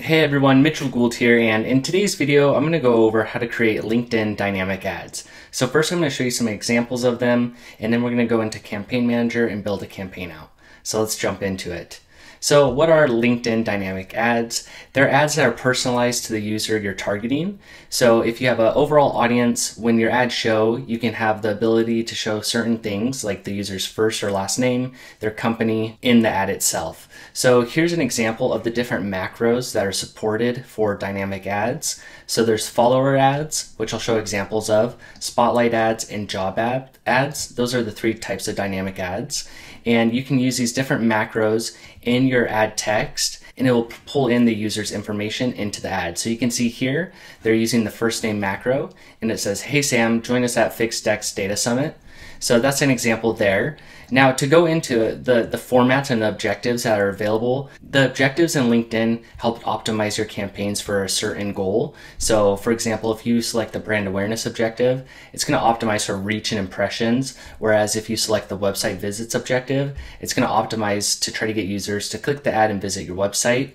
Hey everyone, Mitchell Gould here, and in today's video, I'm going to go over how to create LinkedIn dynamic ads. So first I'm going to show you some examples of them, and then we're going to go into Campaign Manager and build a campaign out. So let's jump into it. So what are LinkedIn dynamic ads? They're ads that are personalized to the user you're targeting. So if you have an overall audience, when your ads show, you can have the ability to show certain things like the user's first or last name, their company in the ad itself. So here's an example of the different macros that are supported for dynamic ads. So there's follower ads, which I'll show examples of, spotlight ads, and job ad ads. Those are the three types of dynamic ads. And you can use these different macros in your ad text and it will pull in the user's information into the ad. So you can see here, they're using the first name macro and it says, Hey Sam, join us at FixedX Data Summit. So that's an example there. Now to go into the, the formats and objectives that are available, the objectives in LinkedIn help optimize your campaigns for a certain goal. So for example, if you select the brand awareness objective, it's going to optimize for reach and impressions. Whereas if you select the website visits objective, it's going to optimize to try to get users to click the ad and visit your website.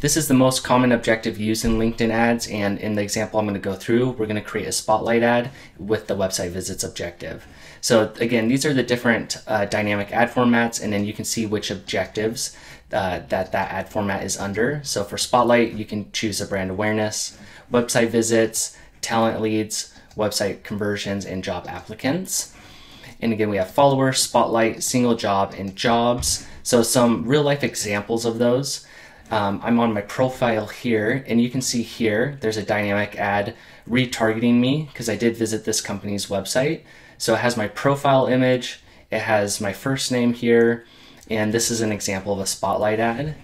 This is the most common objective used in LinkedIn ads, and in the example I'm going to go through, we're going to create a spotlight ad with the website visits objective. So again, these are the different uh, dynamic ad formats, and then you can see which objectives uh, that that ad format is under. So for spotlight, you can choose a brand awareness, website visits, talent leads, website conversions, and job applicants. And again, we have follower, spotlight, single job, and jobs. So some real life examples of those. Um, I'm on my profile here, and you can see here there's a dynamic ad retargeting me because I did visit this company's website. So it has my profile image, it has my first name here, and this is an example of a spotlight ad.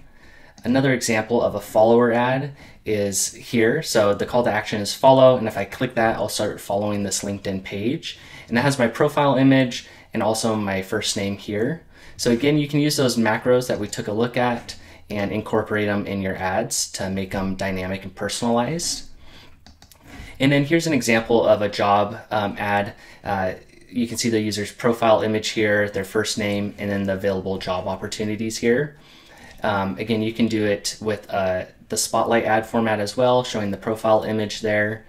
Another example of a follower ad is here. So the call to action is follow, and if I click that, I'll start following this LinkedIn page. And it has my profile image and also my first name here. So again, you can use those macros that we took a look at and incorporate them in your ads to make them dynamic and personalized. And then here's an example of a job um, ad. Uh, you can see the user's profile image here, their first name, and then the available job opportunities here. Um, again, you can do it with uh, the Spotlight ad format as well, showing the profile image there.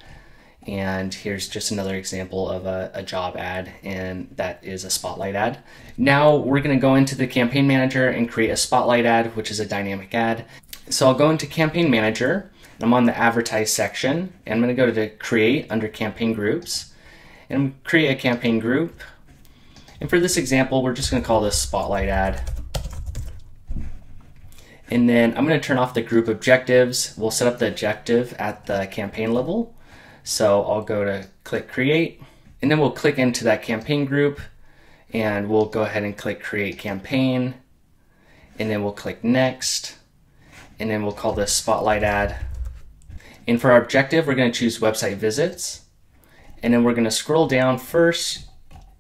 And here's just another example of a, a, job ad, and that is a spotlight ad. Now we're gonna go into the campaign manager and create a spotlight ad, which is a dynamic ad. So I'll go into campaign manager, I'm on the advertise section, and I'm gonna go to create under campaign groups, and create a campaign group. And for this example, we're just gonna call this spotlight ad. And then I'm gonna turn off the group objectives. We'll set up the objective at the campaign level. So I'll go to click create and then we'll click into that campaign group and we'll go ahead and click create campaign and then we'll click next and then we'll call this spotlight ad. And for our objective, we're going to choose website visits and then we're going to scroll down first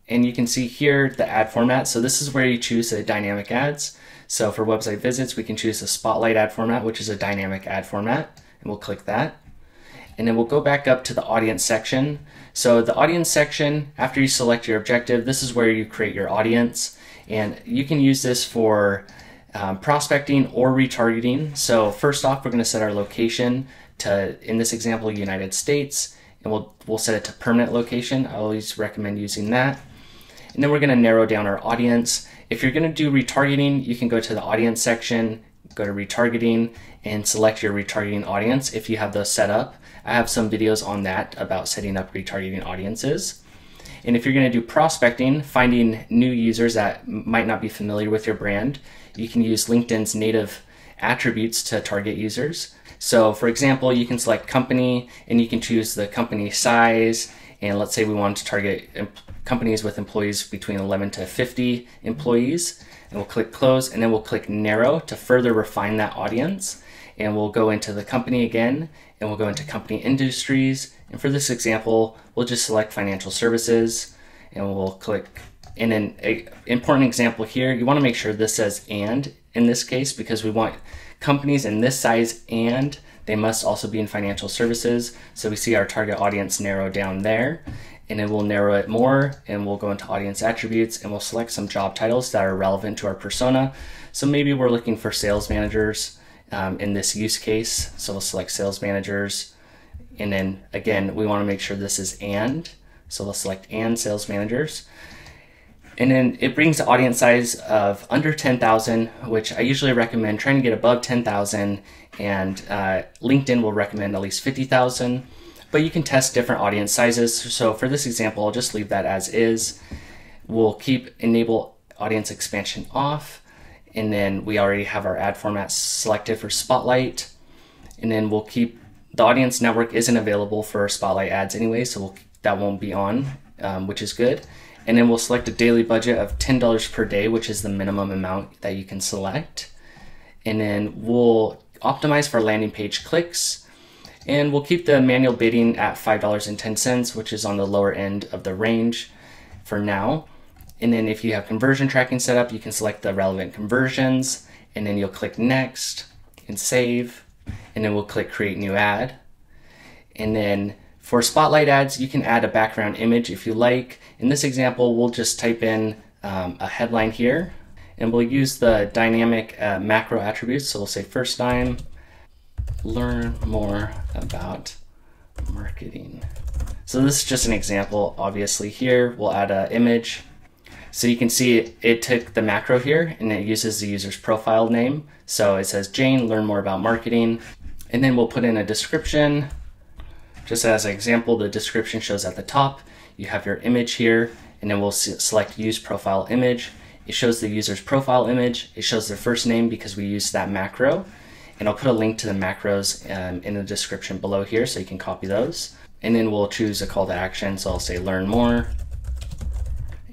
and you can see here the ad format. So this is where you choose the dynamic ads. So for website visits, we can choose the spotlight ad format, which is a dynamic ad format, and we'll click that and then we'll go back up to the audience section. So the audience section, after you select your objective, this is where you create your audience and you can use this for um, prospecting or retargeting. So first off, we're going to set our location to, in this example, United States, and we'll, we'll set it to permanent location. I always recommend using that. And then we're going to narrow down our audience. If you're going to do retargeting, you can go to the audience section, go to retargeting, and select your retargeting audience if you have those set up. I have some videos on that about setting up retargeting audiences. And if you're going to do prospecting, finding new users that might not be familiar with your brand, you can use LinkedIn's native attributes to target users. So for example, you can select company and you can choose the company size. And let's say we want to target companies with employees between 11 to 50 employees. And we'll click close and then we'll click narrow to further refine that audience and we'll go into the company again and we'll go into company industries. And for this example, we'll just select financial services and we'll click. And an important example here, you want to make sure this says and in this case because we want companies in this size and they must also be in financial services. So we see our target audience narrow down there and then we'll narrow it more and we'll go into audience attributes and we'll select some job titles that are relevant to our persona. So maybe we're looking for sales managers um, in this use case. So we'll select sales managers. And then again, we want to make sure this is and. So we'll select and sales managers. And then it brings the audience size of under 10,000, which I usually recommend trying to get above 10,000. And uh, LinkedIn will recommend at least 50,000. But you can test different audience sizes. So for this example, I'll just leave that as is. We'll keep enable audience expansion off. And then we already have our ad format selected for Spotlight. And then we'll keep the audience network isn't available for Spotlight ads anyway, so we'll, that won't be on, um, which is good. And then we'll select a daily budget of $10 per day, which is the minimum amount that you can select. And then we'll optimize for landing page clicks. And we'll keep the manual bidding at $5.10, which is on the lower end of the range for now. And then if you have conversion tracking set up, you can select the relevant conversions and then you'll click next and save. And then we'll click create new ad. And then for spotlight ads, you can add a background image if you like. In this example, we'll just type in um, a headline here and we'll use the dynamic uh, macro attributes. So we'll say first time, learn more about marketing. So this is just an example, obviously here, we'll add an image so you can see it, took the macro here and it uses the user's profile name. So it says Jane, learn more about marketing. And then we'll put in a description. Just as an example, the description shows at the top. You have your image here and then we'll select use profile image. It shows the user's profile image. It shows their first name because we used that macro. And I'll put a link to the macros um, in the description below here so you can copy those. And then we'll choose a call to action. So I'll say learn more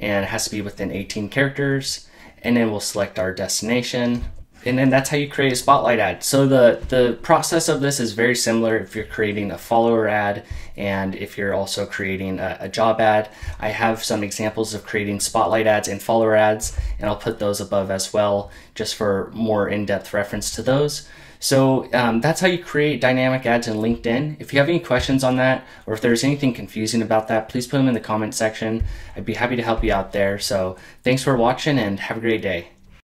and it has to be within 18 characters. And then we'll select our destination. And then that's how you create a spotlight ad. So the, the process of this is very similar if you're creating a follower ad and if you're also creating a, a job ad. I have some examples of creating spotlight ads and follower ads, and I'll put those above as well, just for more in-depth reference to those. So um, that's how you create dynamic ads in LinkedIn. If you have any questions on that, or if there's anything confusing about that, please put them in the comment section. I'd be happy to help you out there. So thanks for watching and have a great day.